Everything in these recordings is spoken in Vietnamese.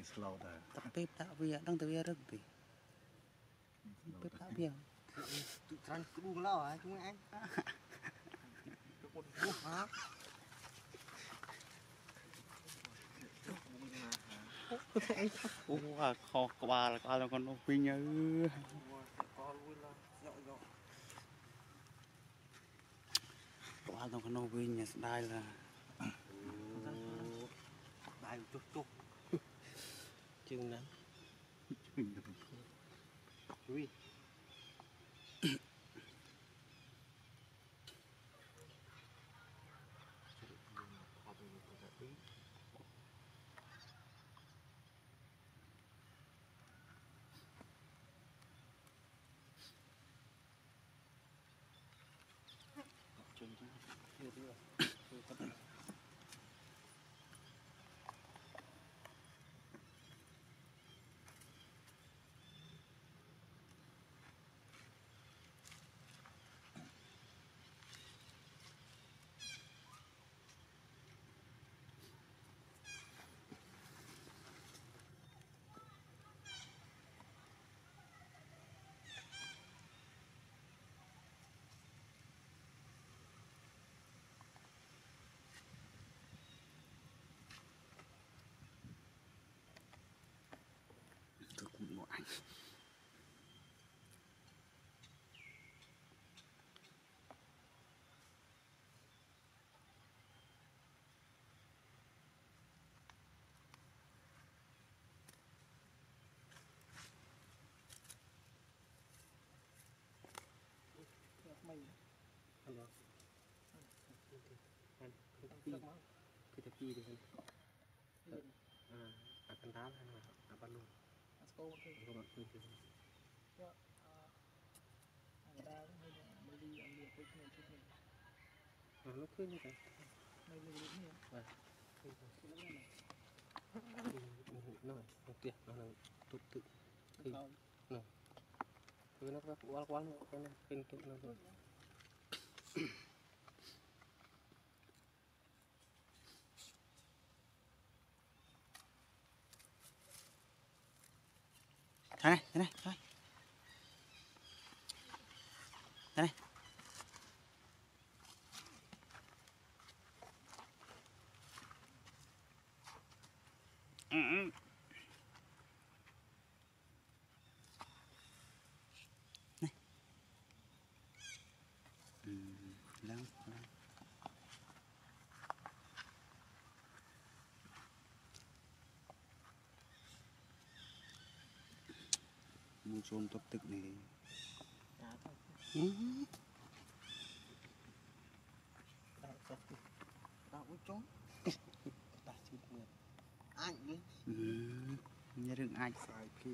มีสลาวได้ตักเป๊ะตักเบียตั้งแต่เบียรึปีเป๊ะตักเบียตุทันกูเล่าอ่ะจุ้งไอ้ทุกคนบุกฮะโอ้โหคอกวาลกวาลกันวิ่งเยอะกวาลกันวิ่งเนี่ยได้ละได้จุ๊บ ស្ដាយឡា đài chục chục chừng nè ui tôi cũng một anh cái tập gì thì anh à căn đá hay là à ban luôn. Cô thì có người ta mới mới đi ăn việc với người chút mình à nó khơi như thế mới đi đến nhiều khơi cũng là nó nó tiệt nó là tụt tự cái cầu cứ nó quá quá nó cái nó kinh kinh nó rồi thế này thế này thôi. Thế này. សូមទប់ទឹកនេះដាក់សោះដាក់អ៊ុយចុងតាស់ជីវិតមើលអាចនេះមានរឿងអាចស្អាយភី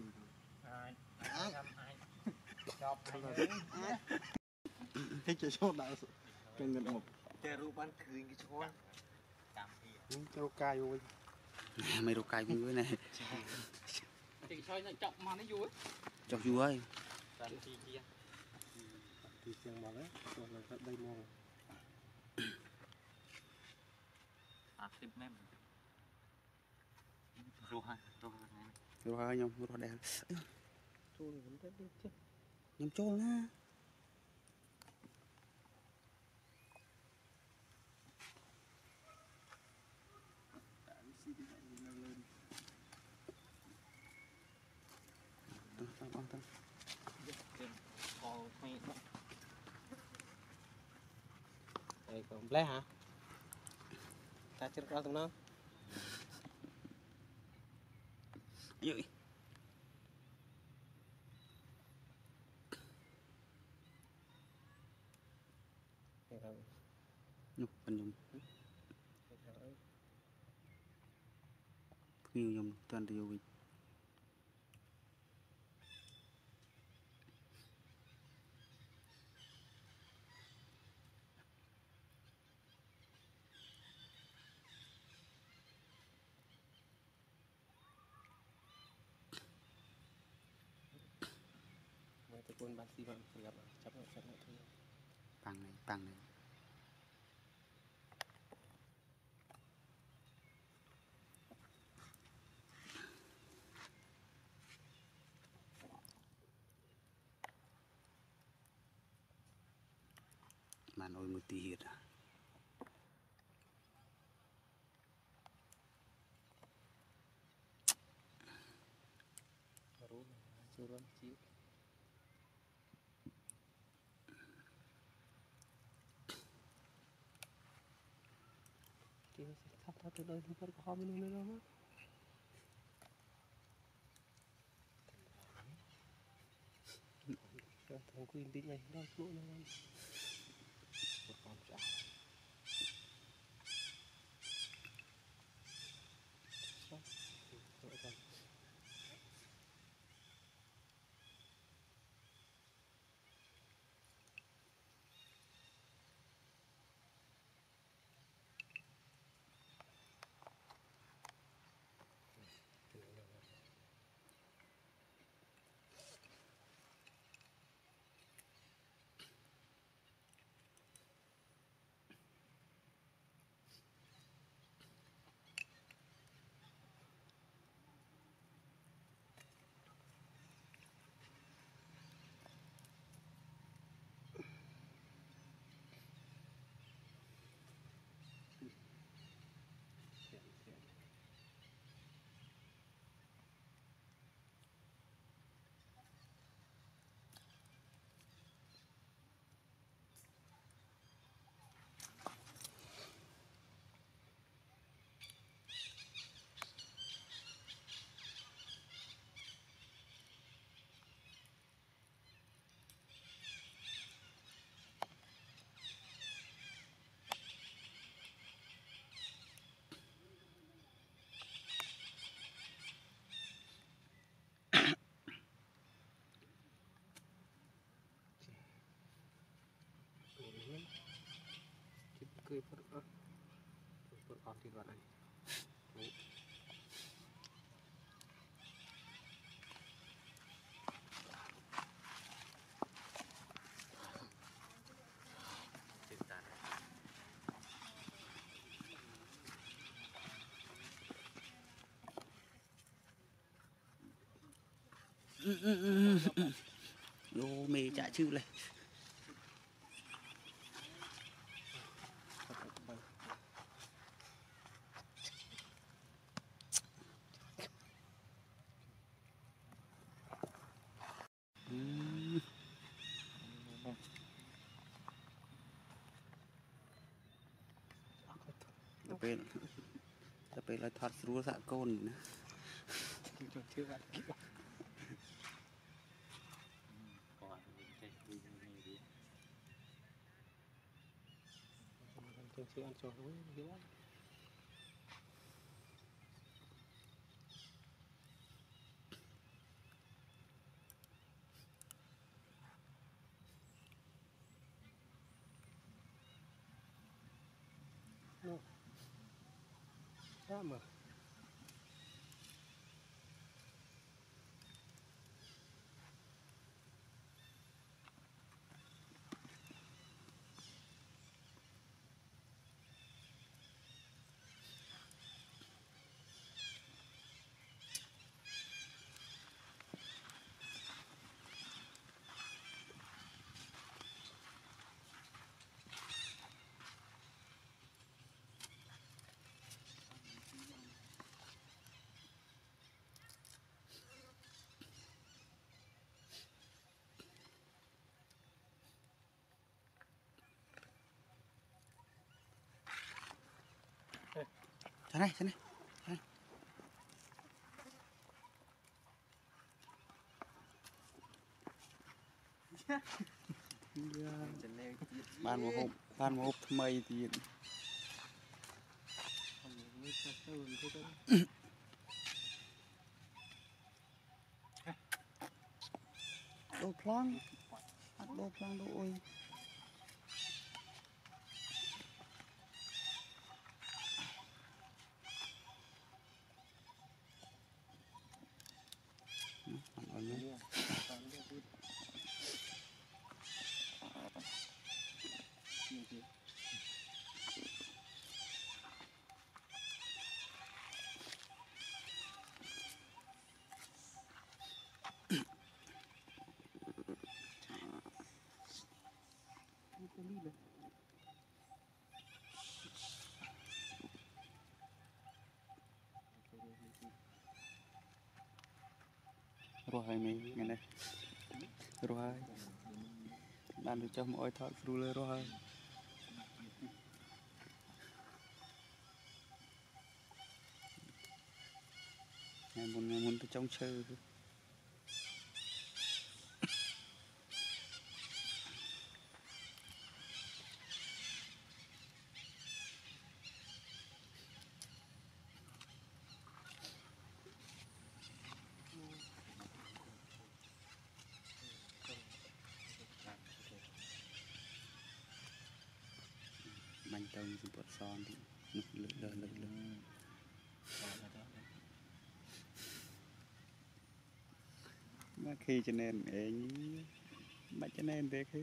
អាចអាចអាចចប់ហើយអាចគេចូលដាក់គេងឹតមកតែរូបបានឃើញគេឈរតាមភីនឹងចូលកាយវិញមិនរូបកាយវិញណាគេឆ្លើយនឹងចាប់មកនេះយូរ ចុះយូរហើយតាមទីជាទីជាងមកហើយចូលឡើងដល់3ម៉ោងអាទីបមែនរស់ហើយរស់ហើយខ្ញុំរស់ដែរចូលវិញទៅទៀតខ្ញុំចូលណា បងតាអូខ្វែងដាក់អីកំលេះហ่ะតាជិះដល់ទាំងនោះយីញុបប៉ុណ្ណឹងខ្ញុំខ្ញុំតាន់ទៅយូរវិញ ខ្លួនបានស៊ីបានសម្រាប់ចាប់ចាប់មកធ្វើប៉ាំងនេះប៉ាំងនេះបានអុយមួយទីទៀតណារូនជួរនជាតិ 잡아도 너희 눈가리가 화면 오려나? 야, 당구 인비냐, 이랑 또 나와. Lô mê chả chữ này Ừm. Tập bên Tập là thoát dạ côn chưa chưa ăn cho nó thế này thế này ban một hộp, ban một hộp mây thì đồ plang đồ plang đồ ôi. ស់ហើយនេះថ្ងៃនេះរស់ហើយបានទៅចុះមកអុយថតស្រួលលើរស់ហើយថ្ងៃមុនថ្ងៃមុនទៅចុងឈើ បាញ់ទៅសំពត់សនទីនោះលើកលើកលើកលើកមក ខីចំណែនអេងបាច់ចំណែនទេខី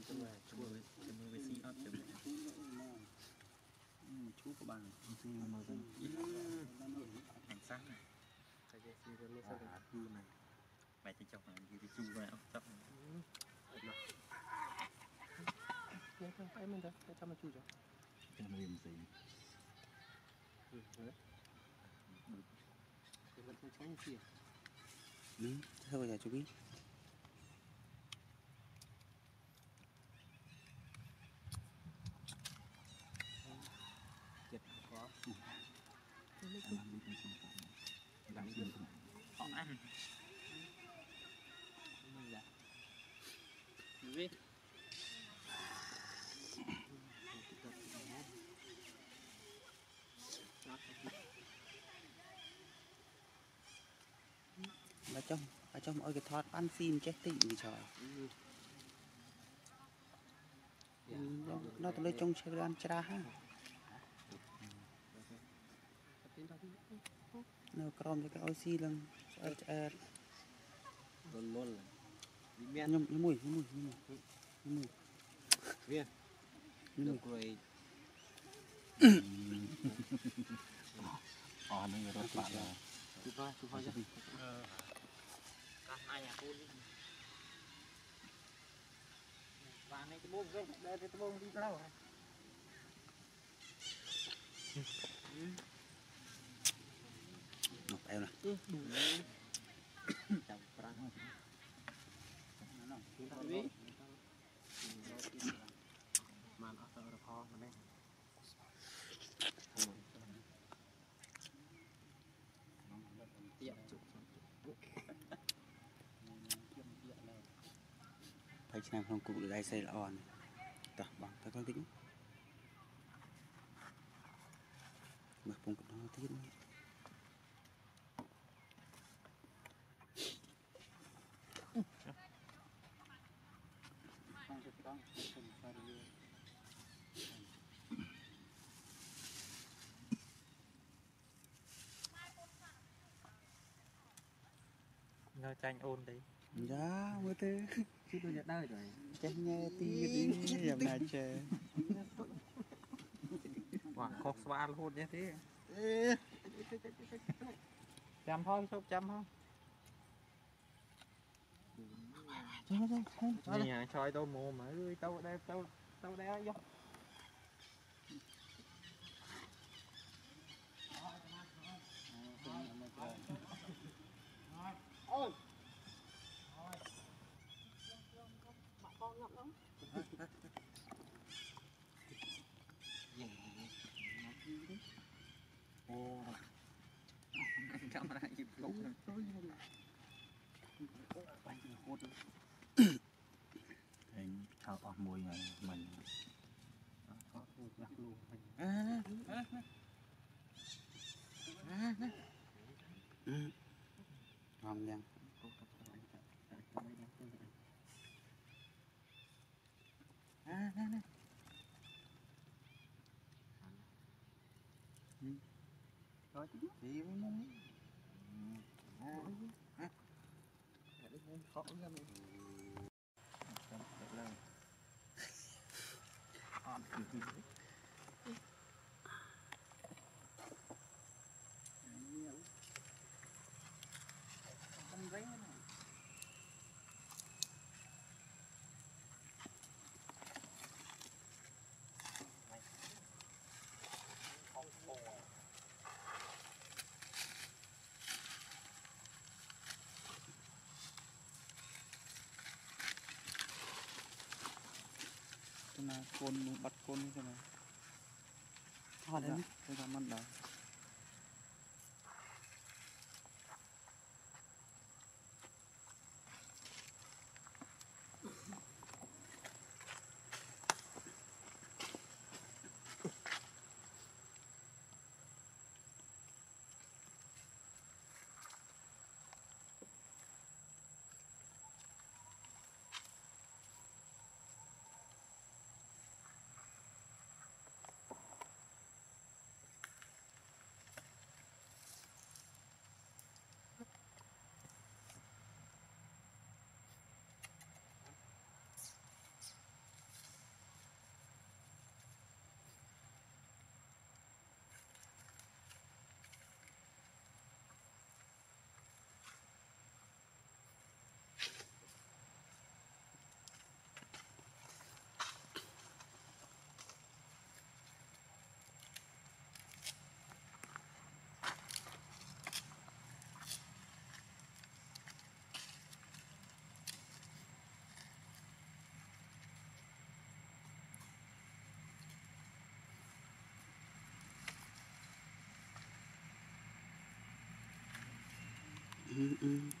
Trời thì cho mày cho mày cho mày về xí ấp cho mày ឈូក៏បាន xí mà dân thằng sát này Tại vì xí cho mày sát là cư này mày thì chọc hàng gì thì chu vào chọc យើងទៅតែមិនទៅតែចាំមកជួយចុះ cho mày làm gì គឺមិនឆ្ងាញ់ជា នេះធ្វើយ៉ាងជួយ chết ដាក់ជើងអត់អានមើលយ៉ាវិញបើចង់បើចង់អោយគេថតប៉ាន់ស៊ីមិនចេះតិចនិយាយច្រើនដល់ទៅលើចុងឈើបានច្រាស់ហើយ នៅក្រមយកឲ្យស៊ីឡើងស្អិតស្អាតលលលមានញុំមួយមួយមួយមួយវាញុំក្រួយអស់នឹងរត់បាត់ហើយជុបជុបចាអឺកាស់អញអាពូនបាននេះត្បូងគេដើរទៅត្បូងទីទៅហ៎ អែវណា chào prang វិ màn ở tờ kho mà này យ៉ាជុកភ័យឆ្នាំក្នុងគុកដៃសេល្អនេះតោះបងទៅគាត់តិចមើលពងកណ្ដោទៀតនេះ nhờ tranh ôn đi យ៉ាមើលទៅ chứ tôi nhận đời rồi ចេះញ៉ែទីនេះយ៉ាងណាចេះ quả khóc xóa luôn như thế chăm thôi chụp chăm thôi Nè, chơi tôi mồm mà ơi, tao đây, tao, tao đây vô. Ồ, camera ងប់អូនយ៉ាងមកពីអូកាមេរ៉ាយីប្លុកទៅបាញ់ទៅហូតឯងថតអស់មួយហើយមិញអត់ខ្លួនខ្លះខ្លួនមិញអើអើអើអើងំយ៉ាង à, nè, nè. Ừ. Rồi chứ Chị muốn muốn Hãy subscribe cho kênh Ghiền Mì Gõ Để không bỏ lỡ những video hấp dẫn ណាគុណបាត់គុណទេណាអត់ទេគេថាមិនដែរ Mm-mm.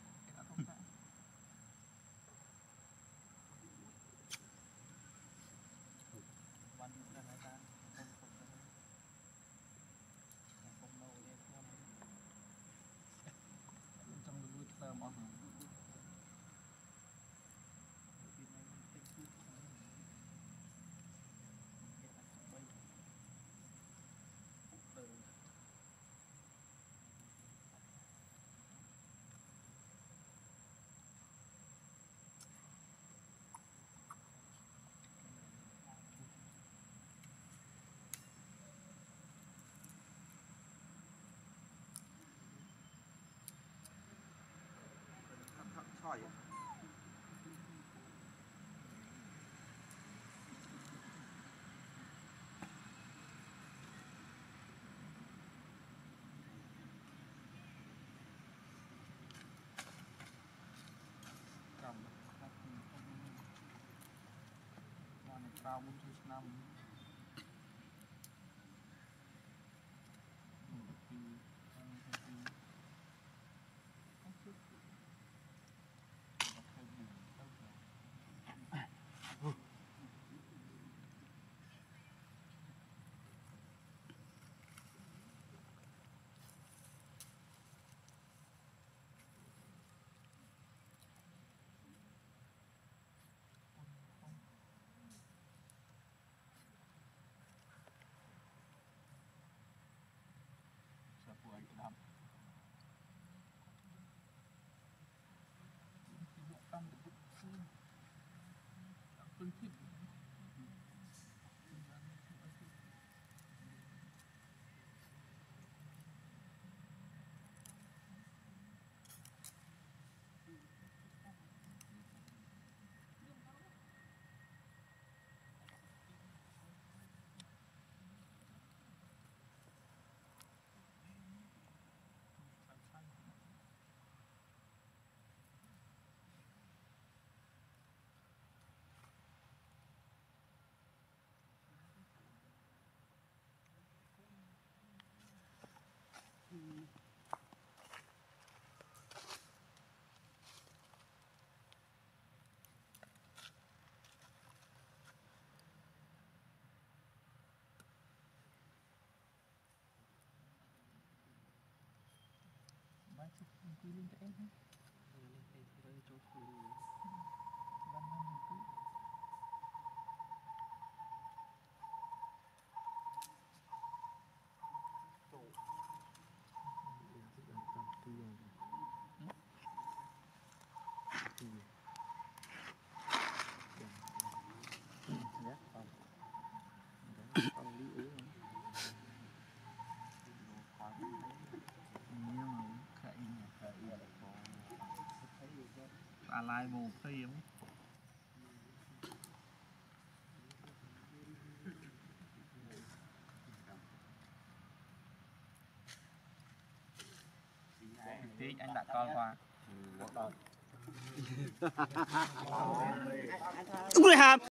Calmo, Deus na luz. Bác chụp quy lên cho em ha. Lên lên lên cho cô. ឡាយមកភ័យហ្មងតិចអញដាក់កលផង Ui hàm